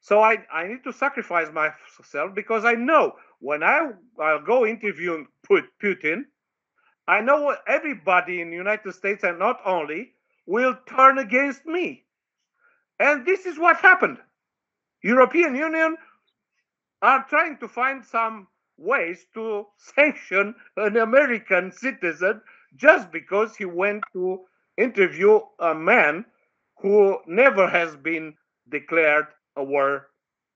So I, I need to sacrifice myself because I know when I I'll go interviewing Putin, I know everybody in the United States and not only will turn against me. And this is what happened. European Union are trying to find some ways to sanction an American citizen just because he went to interview a man who never has been declared a war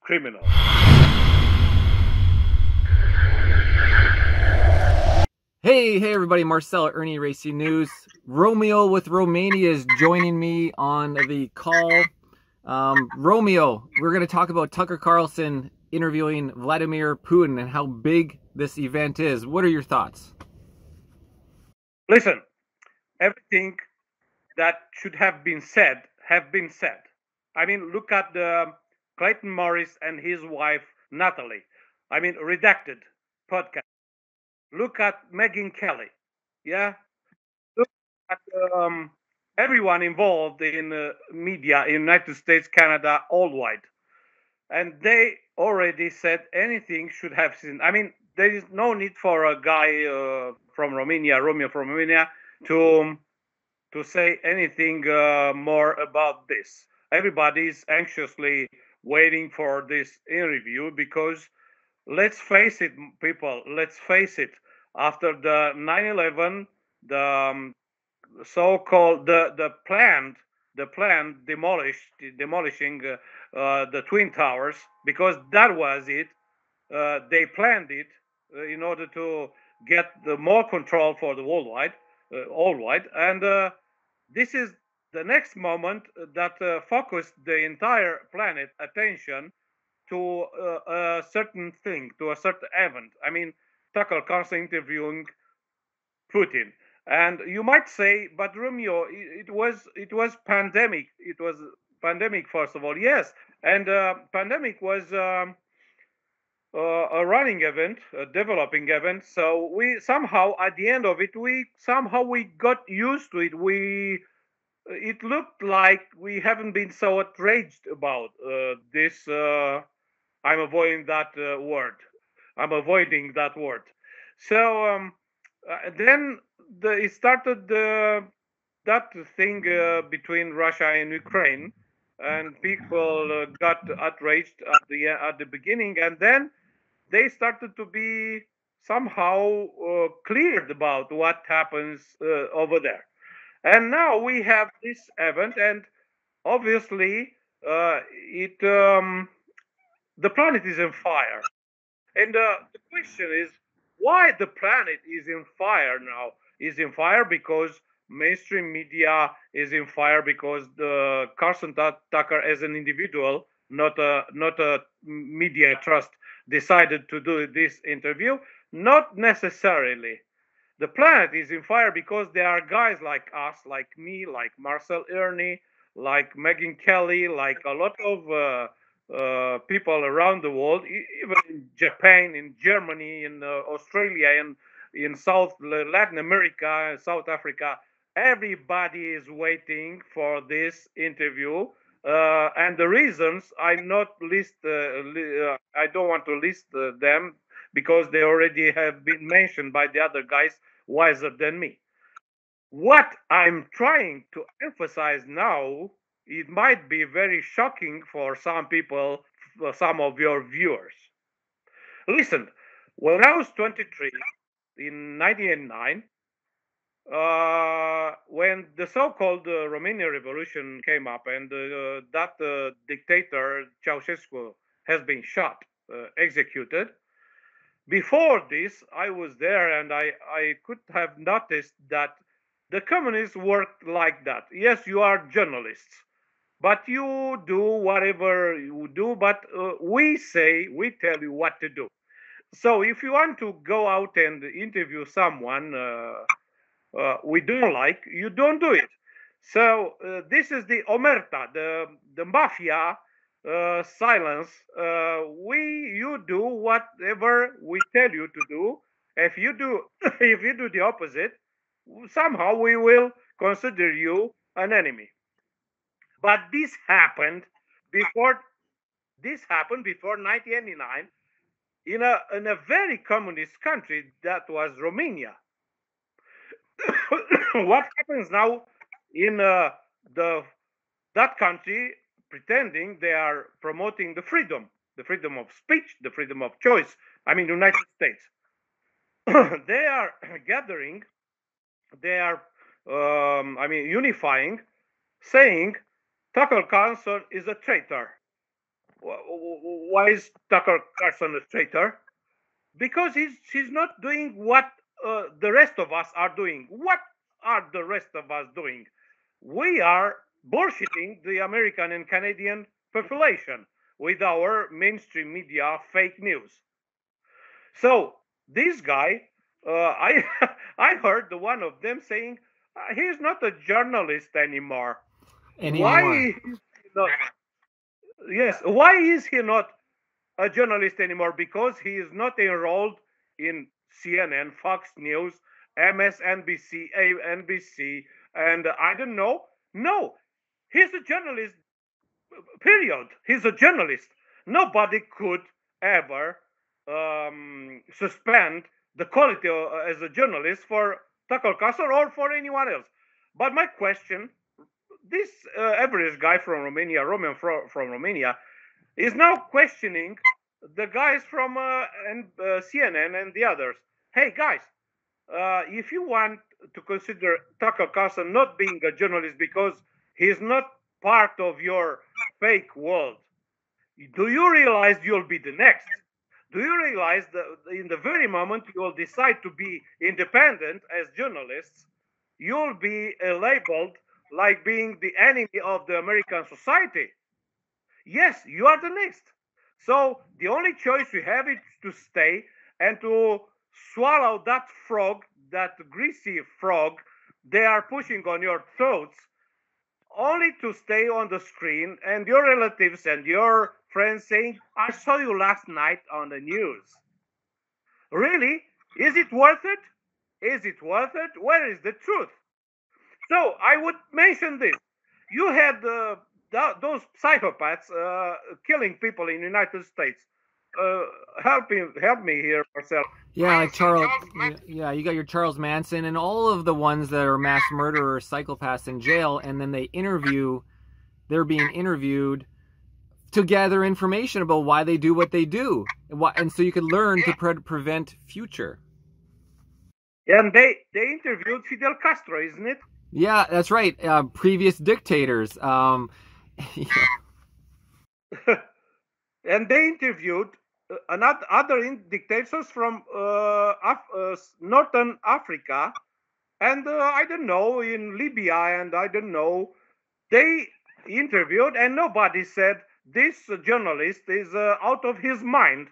criminal. Hey, hey everybody, Marcel Irnie Racing News. Romeo with Romania is joining me on the call. Um, Romeo, we're going to talk about Tucker Carlson interviewing Vladimir Putin and how big this event is. What are your thoughts? Listen, everything that should have been said have been said. I mean, look at the Clayton Morris and his wife Natalie. I mean, redacted podcast. Look at Megyn Kelly. Yeah. Look at um, everyone involved in uh, media in United States, Canada, all wide, and they already said anything should have seen. I mean, there is no need for a guy uh, from Romania, Romeo from Romania, to um, to say anything uh, more about this. Everybody is anxiously waiting for this interview because let's face it, people, let's face it. After the 9/11, the um, so-called the the planned the plan demolished demolishing uh, uh, the twin towers because that was it. Uh, they planned it uh, in order to get the more control for the worldwide, uh, worldwide, and uh, this is the next moment that focused the entire planet attention to a certain thing, to a certain event. I mean, Tucker Carlson interviewing Putin. And you might say but romeo it, was it was pandemic it was pandemic first of all. Yes and uh, pandemic was um, uh, a running event a developing event. So we somehow at the end of it we somehow we got used to it. We it looked like we haven't been so outraged about uh, this uh, i'm avoiding that uh, word i'm avoiding that word so um, uh, then the, it started the, that thing uh, between Russia and Ukraine, and people uh, got outraged at the at the beginning, and then they started to be somehow uh, cleared about what happens uh, over there. And now we have this event, and obviously uh, it um, the planet is in fire. And uh, the question is, why the planet is in fire now? is in fire because mainstream media is in fire because the Carlson Tucker as an individual, not a not a media trust, decided to do this interview. Not necessarily. The planet is in fire because there are guys like us, like me, like Marcel Irnie, like Megyn Kelly, like a lot of uh, uh, people around the world, even in Japan, in Germany, in uh, Australia, and in South Latin America, South Africa, everybody is waiting for this interview. Uh, and the reasons I not list, uh, uh, I don't want to list them because they already have been mentioned by the other guys wiser than me. What I'm trying to emphasize now, it might be very shocking for some people, for some of your viewers. Listen, when I was 23, in 1989, uh, when the so-called uh, Romanian Revolution came up and uh, that uh, dictator Ceausescu has been shot, uh, executed. Before this, I was there and I, I could have noticed that the communists worked like that. Yes, you are journalists, but you do whatever you do, but uh, we say, we tell you what to do so if you want to go out and interview someone uh, uh, we don't like, you don't do it. So uh, this is the omerta, the the mafia uh, silence. Uh, we you do whatever we tell you to do. If you do if you do the opposite, somehow we will consider you an enemy. But this happened before this happened before 1989 in a in a very communist country that was Romania. what happens now in uh, the that country pretending they are promoting the freedom, the freedom of speech, the freedom of choice. I mean, United States. they are gathering, they are, um, I mean, unifying, saying Tucker Carlson is a traitor. Why is Tucker Carlson a traitor? Because he's he's not doing what uh, the rest of us are doing. What are the rest of us doing? We are bullshitting the American and Canadian population with our mainstream media fake news. So this guy, uh, I I heard the one of them saying uh, he's not a journalist anymore. anymore. Why? Not, yes. Why is he not a journalist anymore? Because he is not enrolled in CNN, Fox News, MSNBC, NBC, and I don't know. No, he's a journalist. Period. He's a journalist. Nobody could ever um, suspend the quality uh, as a journalist for Tucker Carlson or for anyone else. But my question: This uh, average guy from Romania, Roman from, from Romania, is now questioning the guys from uh, and, uh, CNN and the others. Hey guys, uh, if you want to consider Tucker Carlson not being a journalist because he's not part of your fake world, do you realize you'll be the next? Do you realize that in the very moment you will decide to be independent as journalists, you'll be uh, labeled like being the enemy of the American society? Yes, you are the next. So the only choice you have is to stay and to swallow that frog, that greasy frog they are pushing on your throats, only to stay on the screen and your relatives and your friends saying, I saw you last night on the news. Really? Is it worth it? Is it worth it? Where is the truth? So I would mention this. You had uh, th- those psychopaths uh, killing people in the United States. Uh, help me, help me here, Marcel. Yeah, like Charles. Charles Yeah, you got your Charles Manson and all of the ones that are mass murderers, psychopaths in jail, and then they interview. They're being interviewed to gather information about why they do what they do, and, why, and so you could learn to pre- prevent future. And they they interviewed Fidel Castro, isn't it? Yeah, that's right. Uh, previous dictators. Um, yeah. and they interviewed another other in- dictators from uh, Af- uh, northern Africa, and uh, I don't know in Libya, and I don't know. They interviewed, and nobody said this journalist is uh, out of his mind.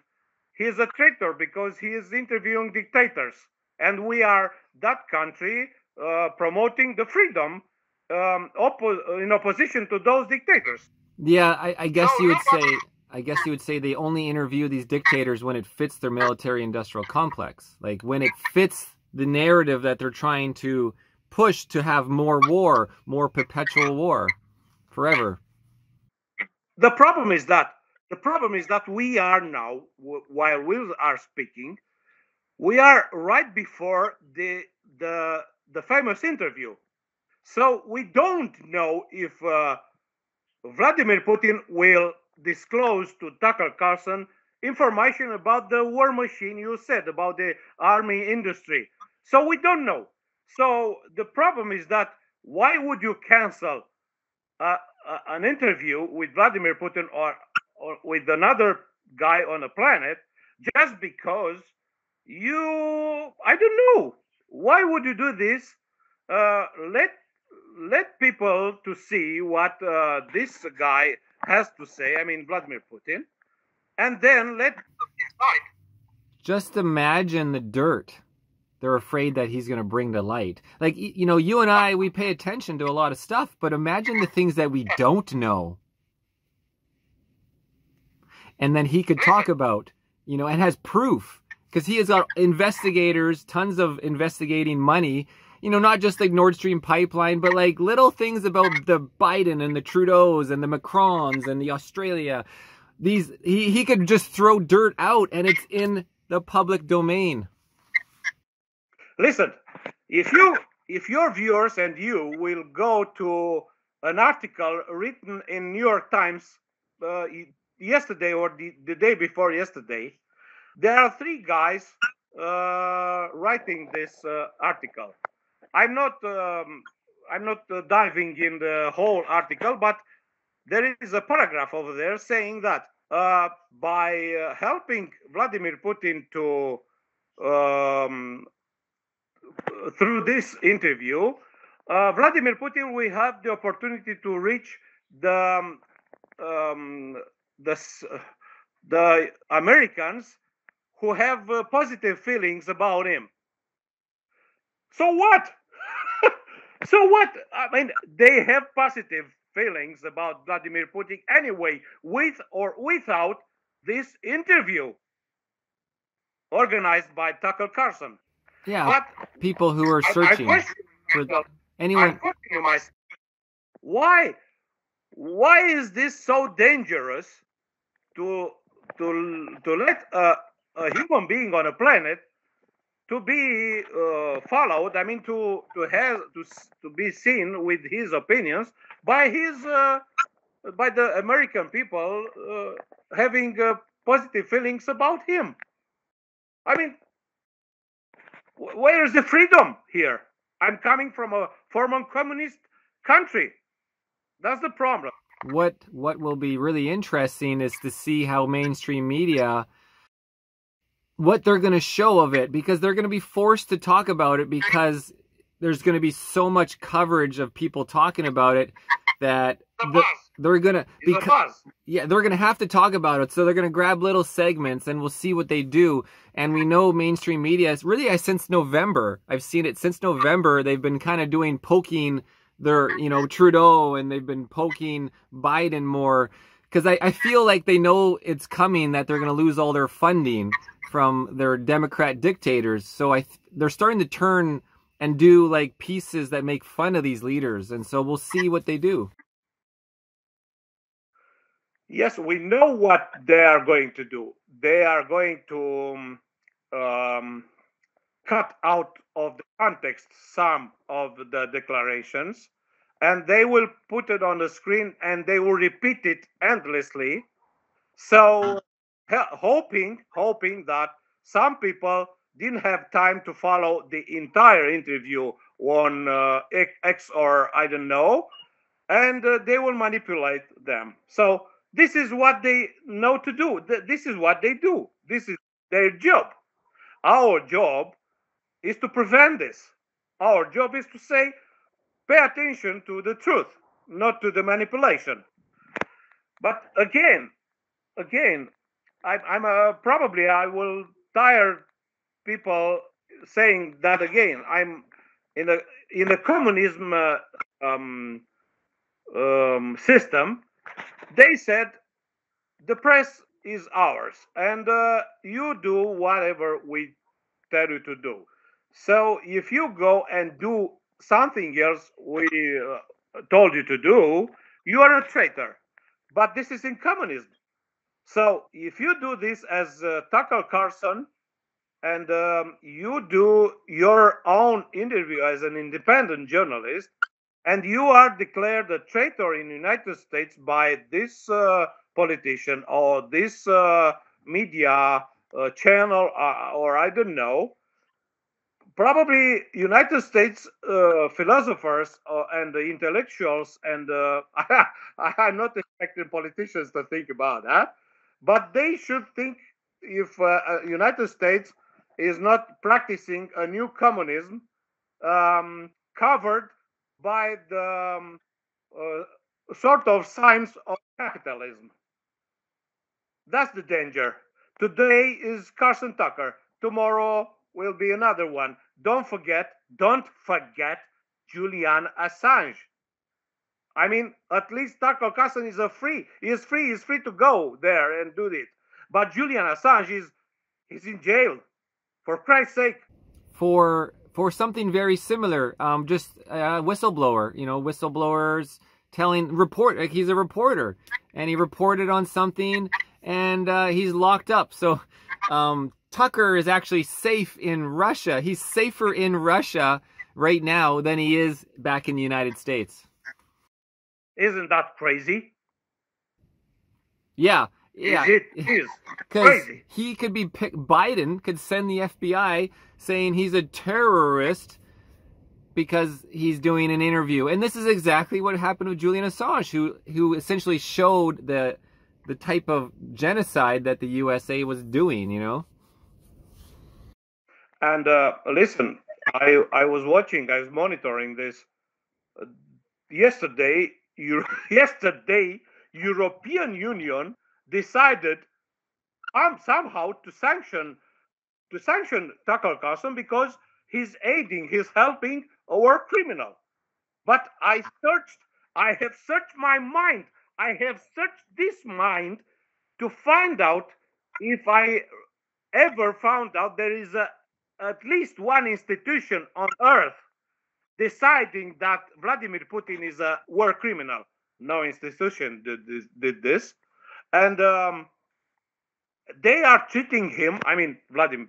He's a traitor because he is interviewing dictators, and we are that country uh, promoting the freedom um, oppo- in opposition to those dictators. Yeah, I, I guess No, you would say. I guess you would say they only interview these dictators when it fits their military-industrial complex, like when it fits the narrative that they're trying to push to have more war, more perpetual war, forever. the problem is that the problem is that we are now while we are speaking we are right before the the the famous interview so we don't know if uh, vladimir putin will disclose to tucker carlson information about the war machine you said about the army industry. So we don't know. So the problem is that why would you cancel uh, uh, an interview with Vladimir Putin or, or with another guy on a planet just because you I don't know. Why would you do this? Uh, let let people to see what uh, this guy has to say I mean Vladimir Putin and then let Decide. Just imagine the dirt they're afraid that he's going to bring to light. Like, you know, you and I, we pay attention to a lot of stuff, but imagine the things that we don't know. And then he could talk about, you know, and has proof because he has got uh, investigators, tons of investigating money, you know, not just like Nord Stream pipeline, but like little things about the Biden and the Trudeaus and the Macrons and the Australia these he, he could just throw dirt out and it's in the public domain. Listen, if you if your viewers and you will go to an article written in New York Times uh, yesterday or the, the day before yesterday, there are three guys uh, writing this uh, article. I'm not um, I'm not uh, diving in the whole article, but there is a paragraph over there saying that uh, by uh, helping Vladimir Putin to um, through this interview, uh, Vladimir Putin will have the opportunity to reach the um, um the the Americans who have uh, positive feelings about him. So what? So what? I mean, they have positive feelings about Vladimir Putin anyway, with or without this interview organized by Tucker Carlson. Yeah, but people who are searching I, I for myself, anyone. Myself, why? Why is this so dangerous to to to let a, a human being on a planet to be uh, followed? I mean, to to have to to be seen with his opinions by his uh, by the American people uh, having uh, positive feelings about him. I mean, where is the freedom here? I'm coming from a former communist country. That's the problem. What what will be really interesting is to see how mainstream media what they're going to show of it because they're going to be forced to talk about it because there's going to be so much coverage of people talking about it that the, they're gonna because yeah they're gonna have to talk about it so they're gonna grab little segments and we'll see what they do. And we know mainstream media is really I since november i've seen it since november they've been kind of doing poking their you know trudeau and they've been poking biden more because I, I feel like they know it's coming that they're gonna lose all their funding from their democrat dictators. So i they're starting to turn and do like pieces that make fun of these leaders. And so we'll see what they do. Yes, we know what they are going to do. They are going to um, cut out of the context some of the declarations and they will put it on the screen and they will repeat it endlessly. So, hoping, hoping that some people didn't have time to follow the entire interview on uh, X or I don't know, and uh, they will manipulate them. So this is what they know to do. This is what they do. This is their job. Our job is to prevent this. Our job is to say, pay attention to the truth, not to the manipulation. But again, again, I, I'm a, probably I will tire people saying that again. I'm in a in a communism uh, um, um, system they said the press is ours and uh, you do whatever we tell you to do so if you go and do something else we uh, told you to do you are a traitor but this is in communism so if you do this as uh, tucker carlson and um, you do your own interview as an independent journalist and you are declared a traitor in the United States by this uh, politician or this uh, media uh, channel uh, or I don't know. Probably United States uh, philosophers uh, and intellectuals and I, I'm not expecting politicians to think about that, but they should think if United States is not practicing a new communism um, covered by the um, uh, sort of signs of capitalism. That's the danger. Today is Carson Tucker. Tomorrow will be another one. Don't forget, don't forget Julian Assange. I mean, at least Tucker Carlson is a free. He is free. He's free to go there and do it. But Julian Assange is he's in jail. For Christ's sake. For for something very similar. Um, just a whistleblower, you know, whistleblowers telling report like he's a reporter and he reported on something and uh, he's locked up. So um, Tucker is actually safe in Russia. He's safer in Russia right now than he is back in the United States. Isn't that crazy? Yeah, yeah. It is Because crazy. he could be pick, Biden could send the FBI saying he's a terrorist because he's doing an interview, and this is exactly what happened with Julian Assange, who who essentially showed the the type of genocide that the USA was doing. You know. And uh, listen, I I was watching, I was monitoring this uh, yesterday. You yesterday, European Union decided um, somehow to sanction to sanction Tucker Carlson because he's aiding, he's helping a war criminal. But I searched, I have searched my mind, I have searched this mind to find out if I ever found out there is a at least one institution on earth deciding that Vladimir Putin is a war criminal. No institution did this. Did this. And um, they are treating him, I mean, Vladimir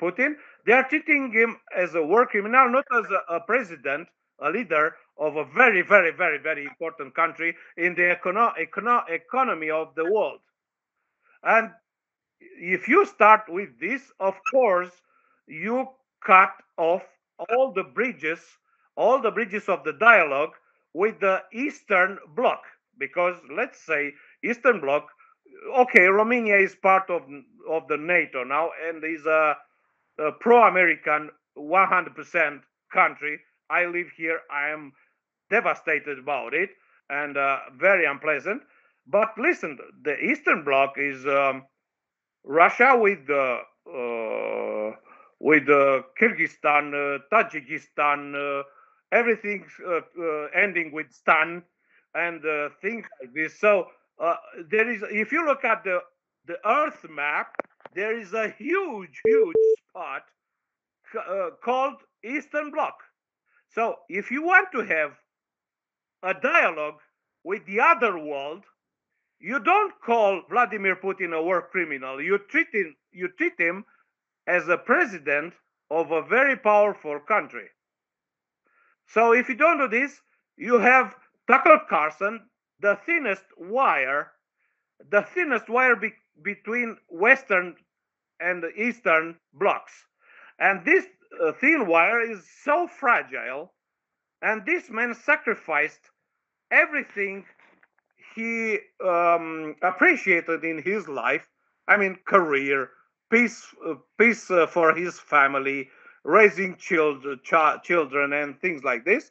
Putin, they are treating him as a war criminal, not as a, a president, a leader of a very, very, very, very important country in the econo- econo- economy of the world. And if you start with this, of course, you cut off all the bridges, all the bridges of the dialogue with the Eastern Bloc, because let's say Eastern Bloc, okay, Romania is part of of the NATO now and is a, a pro-American 100% country. I live here. I am devastated about it and uh, very unpleasant. But listen, the Eastern Bloc is um, Russia with the uh, with uh, Kyrgyzstan, uh, Tajikistan, uh, everything ending with Stan and things like this. So there is, if you look at the the Earth map, there is a huge, huge spot uh, called Eastern Bloc. So if you want to have a dialogue with the other world, you don't call Vladimir Putin a war criminal. You treat him, you treat him as a president of a very powerful country. So if you don't do this, you have Tucker Carlson, the thinnest wire, the thinnest wire be- between Western and Eastern blocks. And this uh, thin wire is so fragile, and this man sacrificed everything he um, appreciated in his life. I mean, career, peace, uh, peace uh, for his family, raising children, ch- children, and things like this.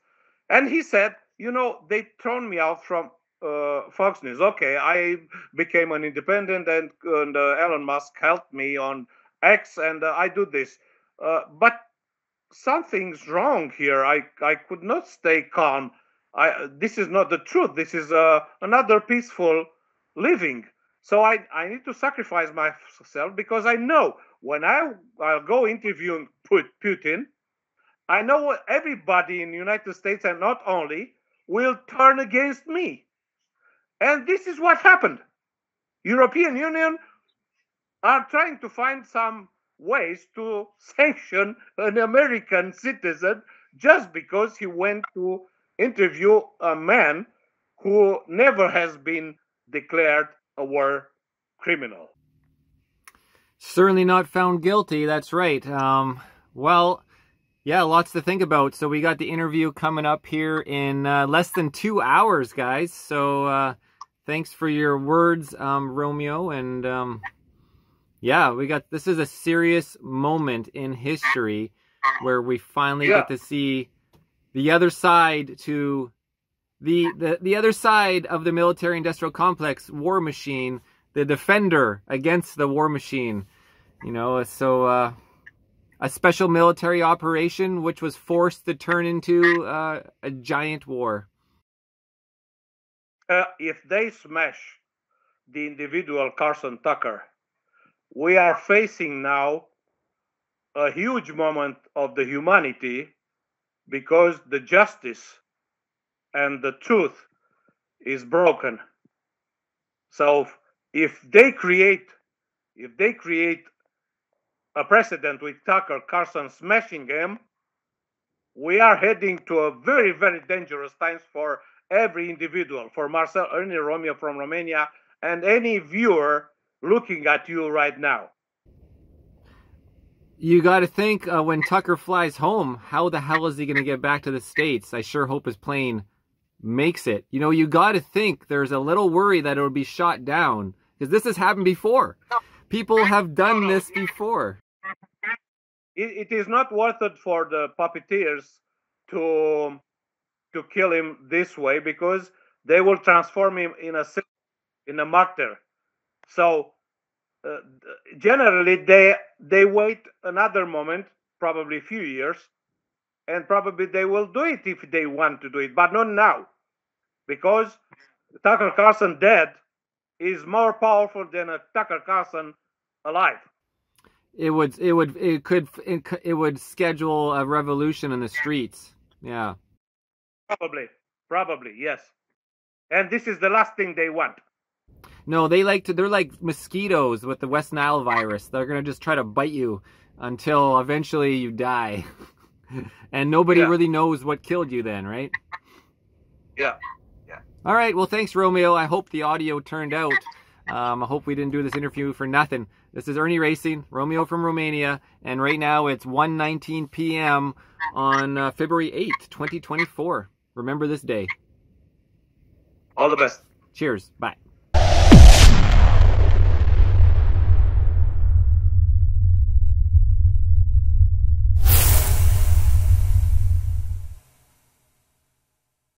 And he said, you know, they thrown me out from uh, Fox News. Okay, I became an independent, and, and uh, Elon Musk helped me on X, and uh, I do this. Uh, but something's wrong here. I I could not stay calm. I this is not the truth. This is another peaceful living. So I I need to sacrifice myself because I know when I I'll go interviewing Putin, I know everybody in the United States and not only will turn against me. And this is what happened. European Union are trying to find some ways to sanction an American citizen just because he went to interview a man who never has been declared a war criminal. Certainly not found guilty. That's right. Um, well, yeah, lots to think about. So we got the interview coming up here in uh, less than two hours, guys. So uh, thanks for your words, um, Romeo. And um, yeah, we got this is a serious moment in history where we finally Yeah. get to see the other side to the, the the other side of the military industrial complex war machine the defender against the war machine. You know so uh a special military operation which was forced to turn into uh, a giant war. Uh, if they smash the individual Carson Tucker, we are facing now a huge moment of the humanity because the justice and the truth is broken. So if they create if they create a precedent with Tucker Carlson smashing him, we are heading to a very, very dangerous times for every individual, for Marcel Irnie Romeo from Romania, and any viewer looking at you right now. You got to think uh, when Tucker flies home, how the hell is he going to get back to the States? I sure hope his plane makes it. You know, you got to think there's a little worry that it'll be shot down because this has happened before. People have done this before. It, it is not worth it for the puppeteers to to kill him this way because they will transform him in a in a martyr. So uh, generally they they wait another moment, probably a few years, and probably they will do it if they want to do it, but not now, because Tucker Carlson dead is more powerful than a Tucker Carlson alive. It would it would it could it would schedule a revolution in the streets. Yeah. Probably. Probably, yes. And this is the last thing they want. No, they like to they're like mosquitoes with the West Nile virus. They're going to just try to bite you until eventually you die. and nobody yeah. really knows what killed you then, right? Yeah. Yeah. All right. Well, thanks, Romeo. I hope the audio turned out. Um, I hope we didn't do this interview for nothing. This is Irnie Racing, Romeo from Romania, and right now it's 1:19 p.m. on uh, February 8th, 2024. Remember this day. All the best. Cheers. Bye.